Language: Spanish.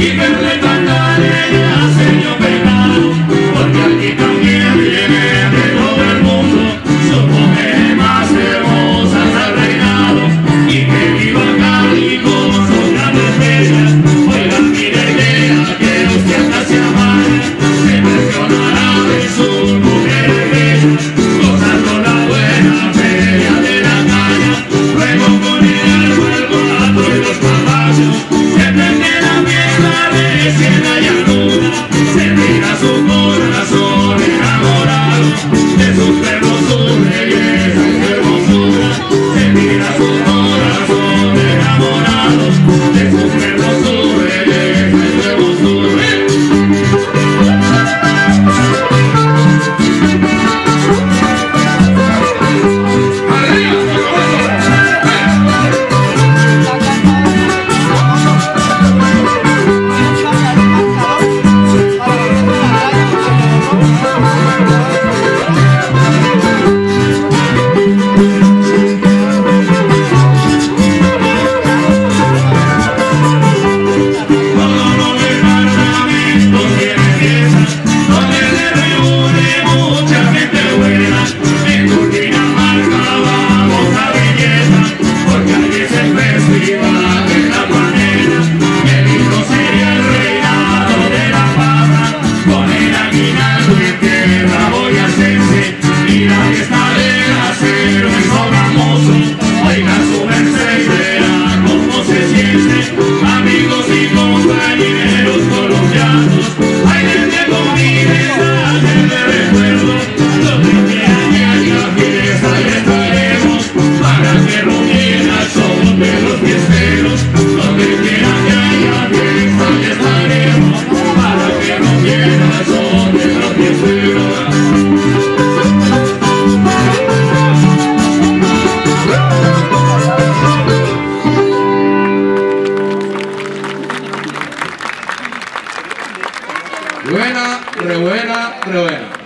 Even la llanura, servirá su corazón. Buena, re buena.